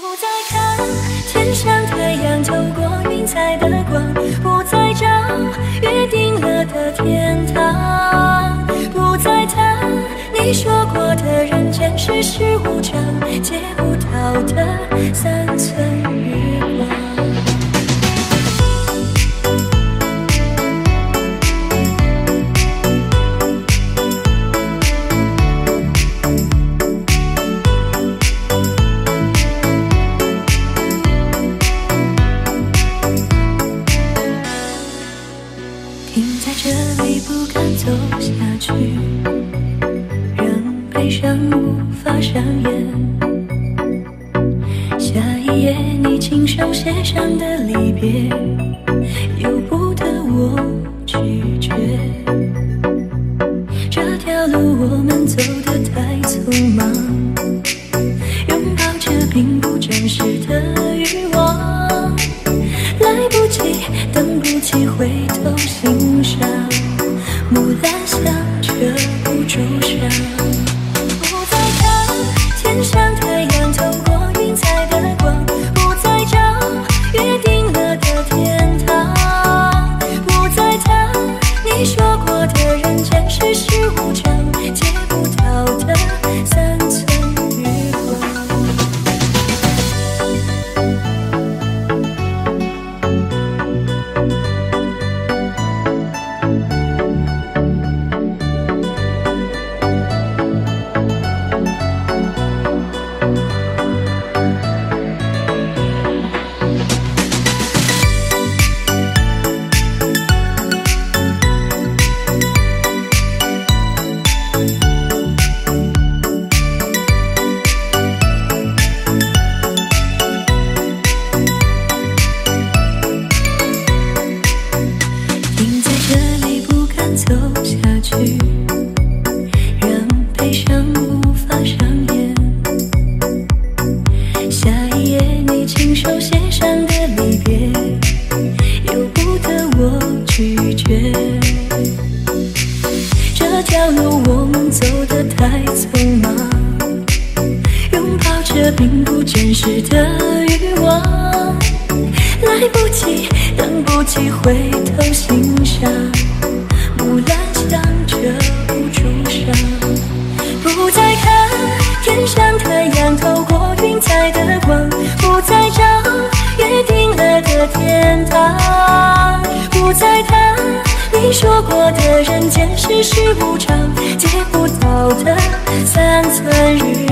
不再看天上太阳透过云彩的光，不再找约定了的天堂，不再谈你说过的人间世事无常，借不到的三寸日光。真实的欲望。来不及，等不及回头欣赏，木兰香遮不住伤。不再看天上太阳透过云彩的光，不再找约定了的天堂，不再叹你说过的人间世事无常，太阳透过云彩的光，不再找约定了的天堂，不再谈你说过的人间世事无常，借不到的三寸日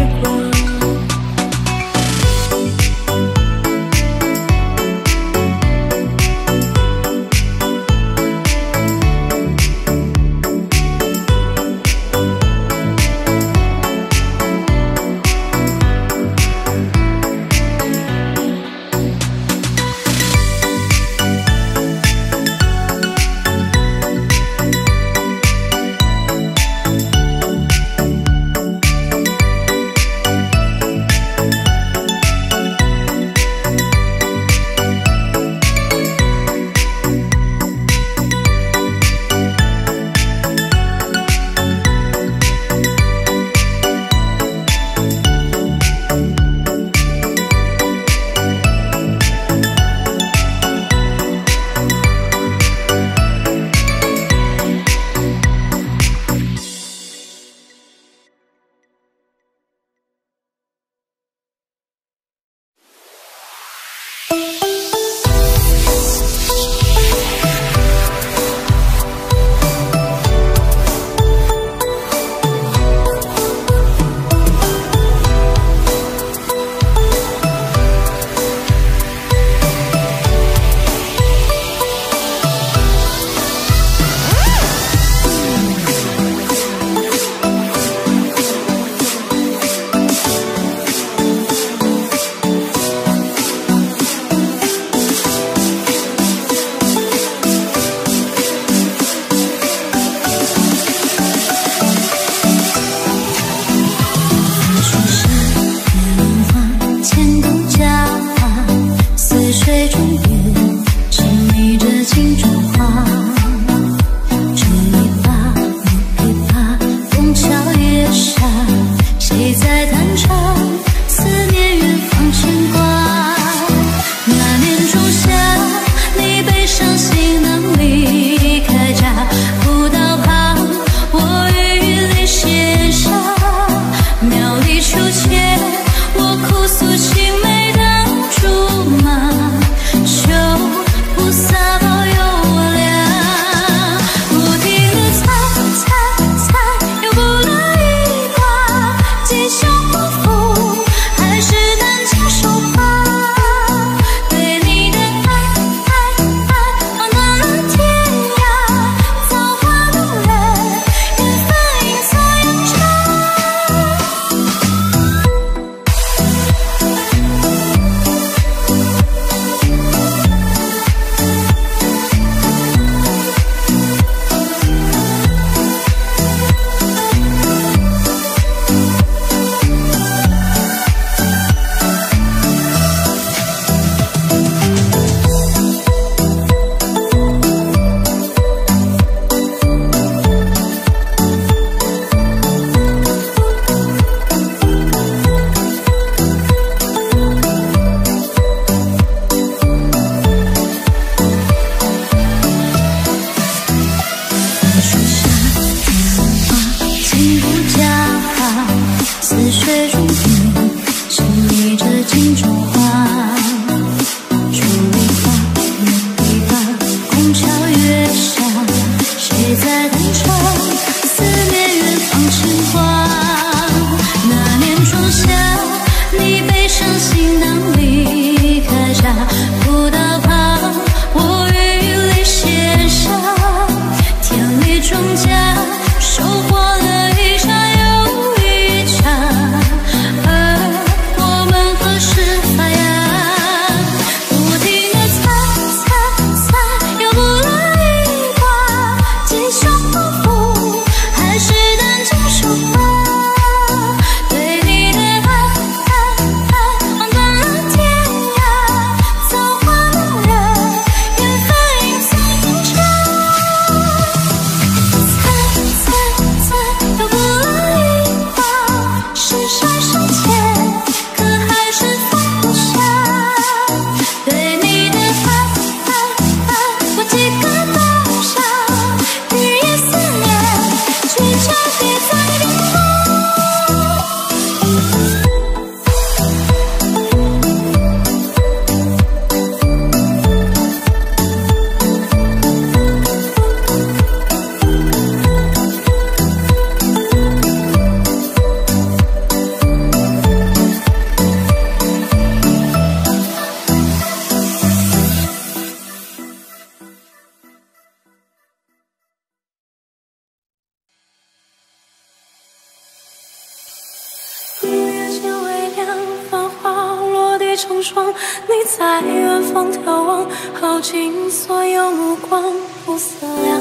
成双。你在远方眺望，耗尽所有目光，不思量，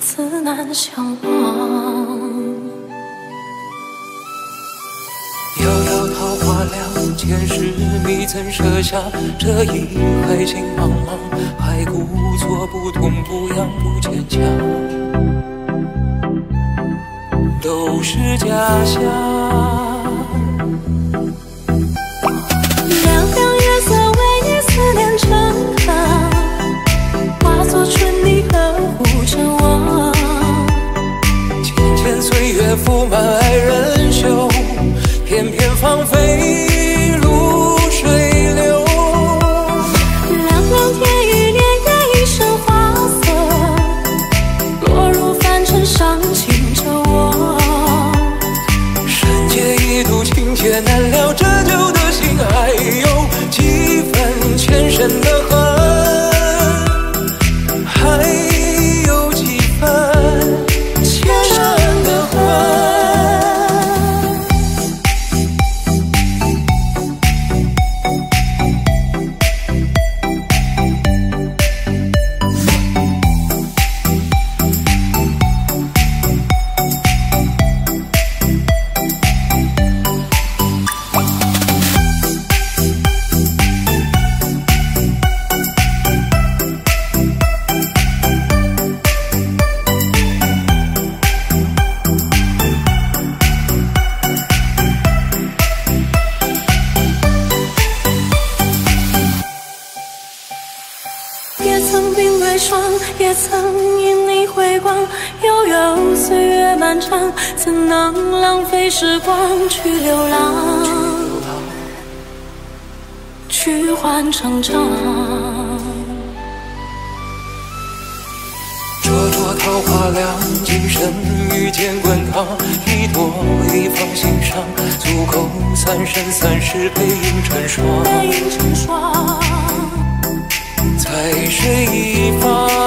自难相忘。遥遥桃花凉，前世你怎舍下这一海情茫茫？还故作不痛不痒不坚强，都是假象。春泥呵护着我。浅浅岁月覆满爱人袖。片片芳菲如水流，凉凉天与年月一身花色，落入凡尘伤情着我。山界一度情劫难了，折旧的心还有几分前生的恨，你回光，悠悠岁月漫长，怎能浪费时光去流浪，去换成长。灼灼桃花凉，今生遇见滚烫，一朵一放心上，足够三生三世背影成双。背影成双。在水一方。